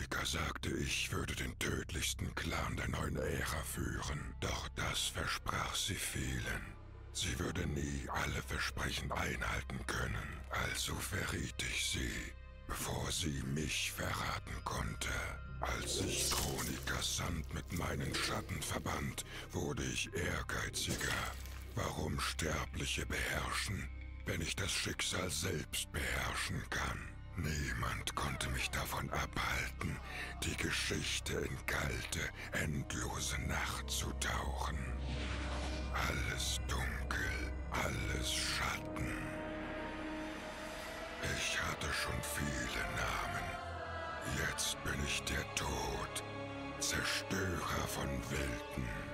Chronika sagte, ich würde den tödlichsten Clan der neuen Ära führen. Doch das versprach sie vielen. Sie würde nie alle Versprechen einhalten können. Also verriet ich sie, bevor sie mich verraten konnte. Als ich Chronikas Sand mit meinen Schatten verband, wurde ich ehrgeiziger. Warum Sterbliche beherrschen, wenn ich das Schicksal selbst beherrschen kann? Niemand konnte mich davon abhalten, die Geschichte in kalte, endlose Nacht zu tauchen. Alles dunkel, alles Schatten. Ich hatte schon viele Namen. Jetzt bin ich der Tod, Zerstörer von Welten.